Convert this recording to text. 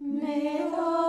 May the